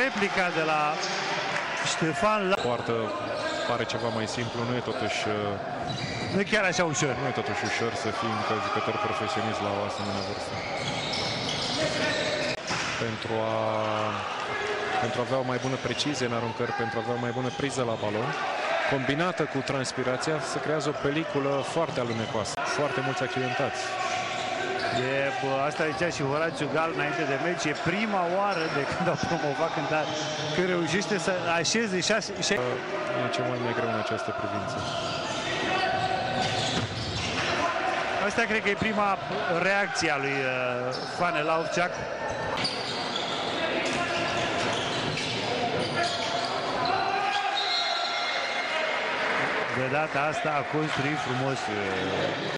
replica de la Ștefan la... Poartă pare ceva mai simplu, nu e totuși uh, Nu e chiar așa ușor. nu e totuși ușor să fii încă jucător profesionist la o asemenea vârstă. Pentru a, pentru a avea o mai bună precizie în aruncări, pentru a avea o mai bună priză la balon, combinată cu transpirația, se creează o peliculă foarte alunecoasă. Foarte mulți accidentați. E, bă, asta zicea și Horațiu Gal înainte de meci. E prima oară de când au promovat când, a, când reușește să așeze șase... șase E ce mult mai greu în această privință. Asta cred că e prima reacție a lui uh, Fane Laufceac. De data asta a construit frumos uh,